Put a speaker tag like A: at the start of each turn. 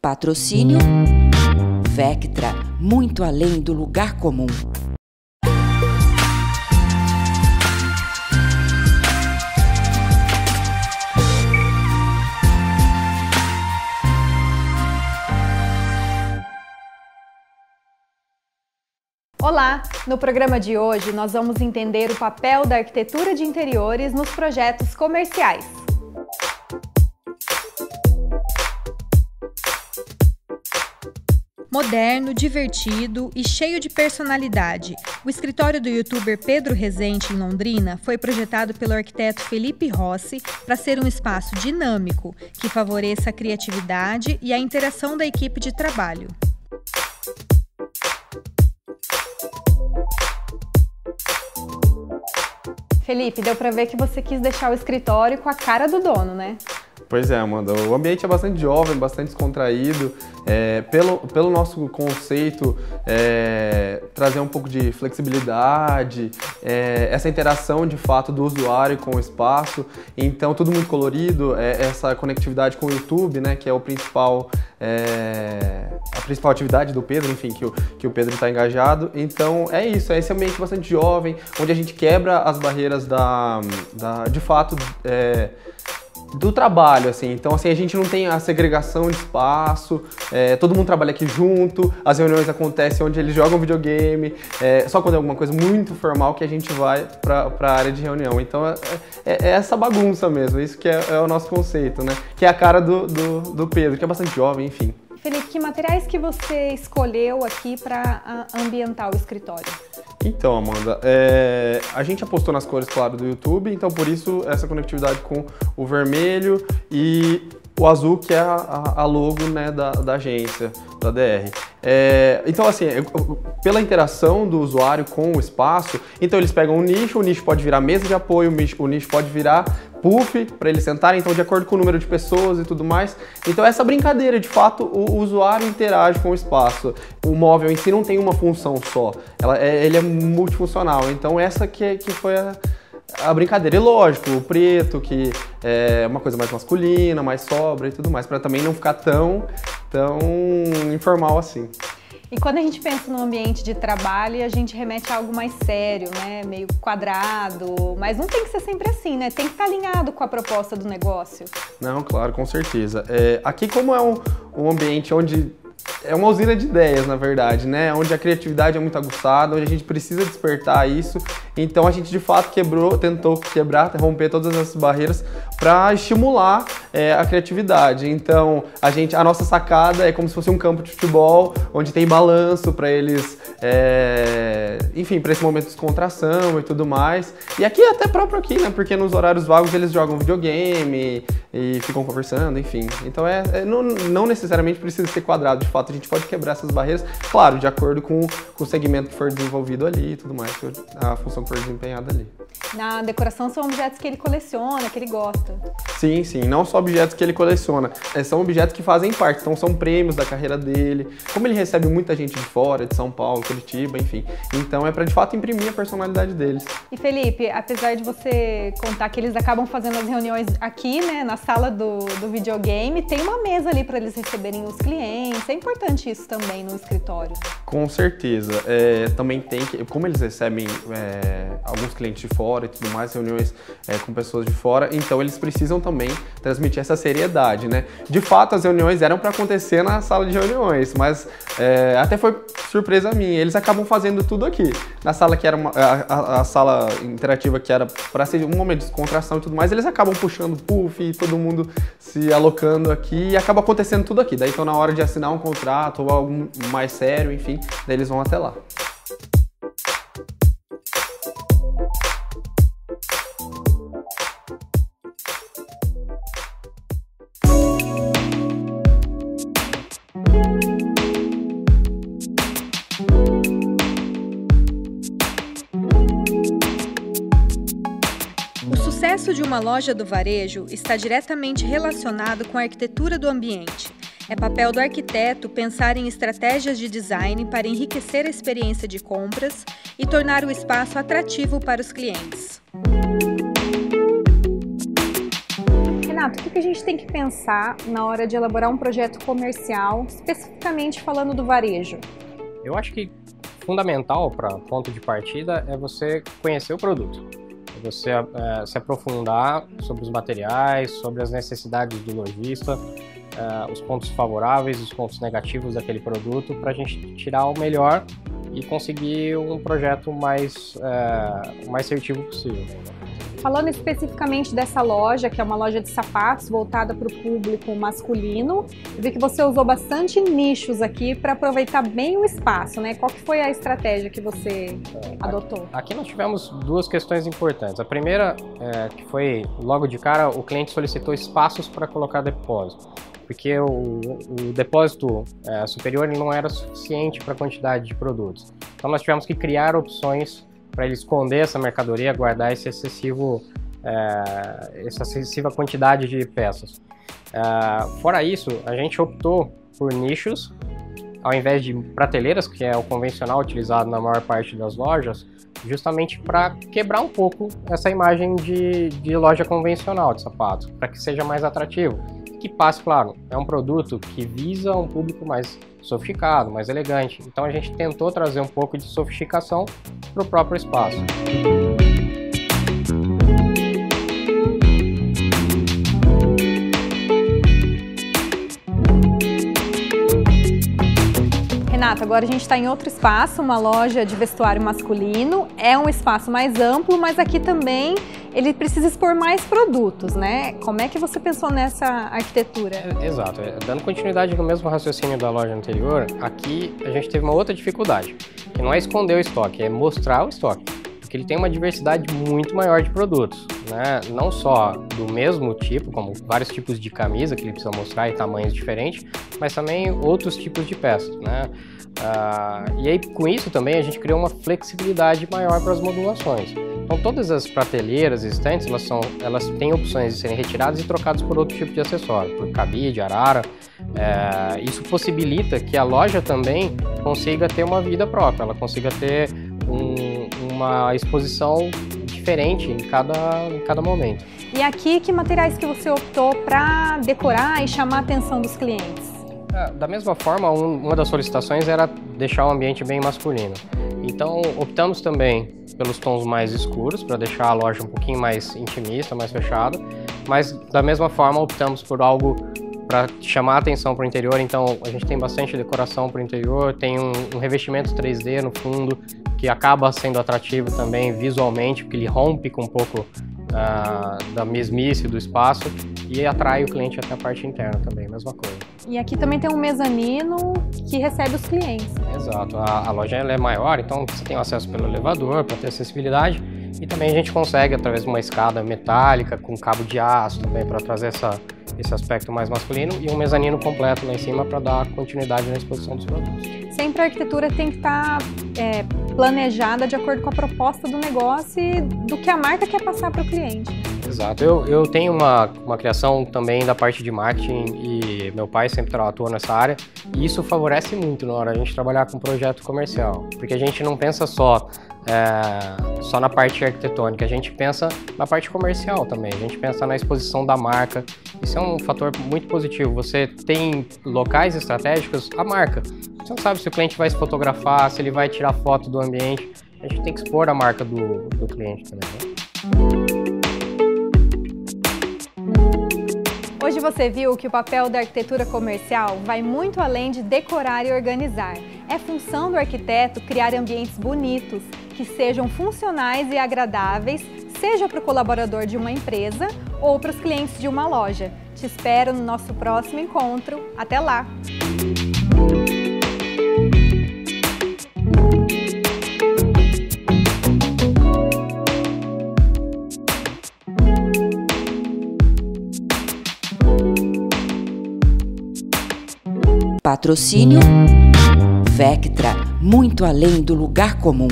A: Patrocínio Vectra, muito além do lugar comum.
B: Olá! No programa de hoje nós vamos entender o papel da arquitetura de interiores nos projetos comerciais.
C: Moderno, divertido e cheio de personalidade, o escritório do youtuber Pedro Rezende, em Londrina, foi projetado pelo arquiteto Felipe Rossi para ser um espaço dinâmico que favoreça a criatividade e a interação da equipe de trabalho.
B: Felipe, deu para ver que você quis deixar o escritório com a cara do dono, né?
D: Pois é, Amanda. O ambiente é bastante jovem, bastante descontraído. É, pelo, pelo nosso conceito, é, trazer um pouco de flexibilidade, é, essa interação de fato do usuário com o espaço. Então, tudo muito colorido, é, essa conectividade com o YouTube, né, que é o principal, é, a principal atividade do Pedro, enfim, que o, que o Pedro está engajado. Então, é isso, é esse ambiente bastante jovem, onde a gente quebra as barreiras da, da de fato, é, do trabalho, assim. Então, assim, a gente não tem a segregação de espaço, é, todo mundo trabalha aqui junto, as reuniões acontecem onde eles jogam videogame, é, só quando é alguma coisa muito formal que a gente vai para a área de reunião. Então, é, é, é, essa bagunça mesmo, isso que é, é, o nosso conceito, né? Que é a cara do, do, do Pedro, que é bastante jovem, enfim.
B: Felipe, que materiais que você escolheu aqui para ambientar o escritório?
D: Então, Amanda, é, a gente apostou nas cores, claro, do YouTube, então por isso essa conectividade com o vermelho e o azul, que é a, a logo né, da, da agência, da DR. É, então, assim, pela interação do usuário com o espaço, então eles pegam um nicho, o nicho pode virar mesa de apoio, o nicho pode virar puff para eles sentarem, então de acordo com o número de pessoas e tudo mais. Então essa brincadeira, de fato, o, o usuário interage com o espaço. O móvel em si não tem uma função só, ela, é, ele é multifuncional. Então essa que, que foi a, a brincadeira. E lógico, o preto, que é uma coisa mais masculina, mais sobra e tudo mais, para também não ficar tão, tão informal assim.
B: E quando a gente pensa no ambiente de trabalho, a gente remete a algo mais sério, né? Meio quadrado. Mas não tem que ser sempre assim, né? Tem que estar alinhado com a proposta do negócio.
D: Não, claro, com certeza. É, aqui, como é um, um ambiente onde é uma usina de ideias, na verdade, né? Onde a criatividade é muito aguçada, onde a gente precisa despertar isso. Então a gente de fato quebrou, tentou quebrar, romper todas essas barreiras para estimular é, a criatividade. Então a gente, a nossa sacada é como se fosse um campo de futebol, onde tem balanço para eles, é, enfim, para esse momento de descontração e tudo mais. E aqui até próprio aqui, né? Porque nos horários vagos eles jogam videogame e ficam conversando, enfim. Então é, é não, não necessariamente precisa ser quadrado. De fato a gente pode quebrar essas barreiras, claro, de acordo com, com o segmento que for desenvolvido ali e tudo mais, a função que for desempenhada ali.
B: Na decoração são objetos que ele coleciona, que ele gosta.
D: Sim, sim, não só objetos que ele coleciona, é, são objetos que fazem parte, então são prêmios da carreira dele. Como ele recebe muita gente de fora, de São Paulo, Curitiba, enfim. Então é para de fato imprimir a personalidade deles.
B: E Felipe, apesar de você contar que eles acabam fazendo as reuniões aqui, né, na sala do, do videogame, tem uma mesa ali para eles receberem os clientes. É importante isso também no escritório.
D: Com certeza. É, também tem que, como eles recebem é, alguns clientes de fora e tudo mais, reuniões é, com pessoas de fora, então eles precisam também transmitir essa seriedade, né? De fato, as reuniões eram para acontecer na sala de reuniões, mas é, até foi surpresa minha. Eles acabam fazendo tudo aqui. Na sala que era uma, a, a, sala interativa que era para ser um momento de descontração e tudo mais, eles acabam puxando puff e todo mundo se alocando aqui e acaba acontecendo tudo aqui. Daí então na hora de assinar um contrato ou algo mais sério, enfim, daí eles vão até lá.
C: Sucesso de uma loja do varejo está diretamente relacionado com a arquitetura do ambiente. É papel do arquiteto pensar em estratégias de design para enriquecer a experiência de compras e tornar o espaço atrativo para os clientes.
B: Renato, o que a gente tem que pensar na hora de elaborar um projeto comercial, especificamente falando do varejo?
E: Eu acho que fundamental para ponto de partida é você conhecer o produto, você é, se aprofundar sobre os materiais, sobre as necessidades do lojista, é, os pontos favoráveis, os pontos negativos daquele produto, para a gente tirar o melhor e conseguir um projeto mais, é, mais assertivo possível.
B: Falando especificamente dessa loja, que é uma loja de sapatos voltada para o público masculino, eu vi que você usou bastante nichos aqui para aproveitar bem o espaço, né? Qual que foi a estratégia que você adotou?
E: Aqui nós tivemos duas questões importantes. A primeira, é, que foi logo de cara, o cliente solicitou espaços para colocar depósito porque o, o depósito é, superior não era suficiente para a quantidade de produtos. Então nós tivemos que criar opções para ele esconder essa mercadoria, guardar esse excessivo, é, essa excessiva quantidade de peças. É, fora isso, a gente optou por nichos, ao invés de prateleiras, que é o convencional utilizado na maior parte das lojas, justamente para quebrar um pouco essa imagem de, de loja convencional de sapatos, para que seja mais atrativo que passe, claro, é um produto que visa um público mais sofisticado, mais elegante. Então a gente tentou trazer um pouco de sofisticação para o próprio espaço.
B: Renato, agora a gente está em outro espaço, uma loja de vestuário masculino. É um espaço mais amplo, mas aqui também ele precisa expor mais produtos, né? Como é que você pensou nessa arquitetura?
E: É, exato. É, dando continuidade no mesmo raciocínio da loja anterior, aqui a gente teve uma outra dificuldade, que não é esconder o estoque, é mostrar o estoque. Porque ele tem uma diversidade muito maior de produtos, né? Não só do mesmo tipo, como vários tipos de camisa que ele precisa mostrar e tamanhos diferentes, mas também outros tipos de peças, né? Ah, e aí, com isso também, a gente criou uma flexibilidade maior para as modulações. Então todas as prateleiras existentes, elas, são, elas têm opções de serem retiradas e trocadas por outro tipo de acessório, por cabide, arara. É, isso possibilita que a loja também consiga ter uma vida própria, ela consiga ter uma exposição diferente em cada, em cada momento.
B: E aqui, que materiais que você optou para decorar e chamar a atenção dos clientes?
E: É, da mesma forma, um, uma das solicitações era deixar o ambiente bem masculino. Então, optamos também pelos tons mais escuros, para deixar a loja um pouquinho mais intimista, mais fechada, mas da mesma forma optamos por algo para chamar a atenção para o interior, então a gente tem bastante decoração para o interior, tem um, um, revestimento 3D no fundo, que acaba sendo atrativo também visualmente, porque ele rompe com um pouco uh, da mesmice do espaço e atrai o cliente até a parte interna também, mesma coisa.
B: E aqui também tem um mezanino que recebe os clientes.
E: Exato, a, a loja é maior, então você tem acesso pelo elevador para ter acessibilidade e também a gente consegue através de uma escada metálica com cabo de aço também para trazer essa, esse aspecto mais masculino e um mezanino completo lá em cima para dar continuidade na exposição dos produtos.
B: Sempre a arquitetura tem que estar tá, é, planejada de acordo com a proposta do negócio e do que a marca quer passar para o cliente.
E: Exato. Eu, eu tenho uma, uma criação também da parte de marketing e meu pai sempre atua nessa área e isso favorece muito na hora a gente trabalhar com projeto comercial, porque a gente não pensa só é, só na parte arquitetônica, a gente pensa na parte comercial também, a gente pensa na exposição da marca. Isso é um fator muito positivo. Você tem locais estratégicos, a marca. Você não sabe se o cliente vai se fotografar, se ele vai tirar foto do ambiente. A gente tem que expor a marca do, do cliente também. Né?
B: Hoje você viu que o papel da arquitetura comercial vai muito além de decorar e organizar. É função do arquiteto criar ambientes bonitos, que sejam funcionais e agradáveis, seja para o colaborador de uma empresa ou para os clientes de uma loja. Te espero no nosso próximo encontro. Até lá!
A: Patrocínio Vectra, muito além do lugar comum.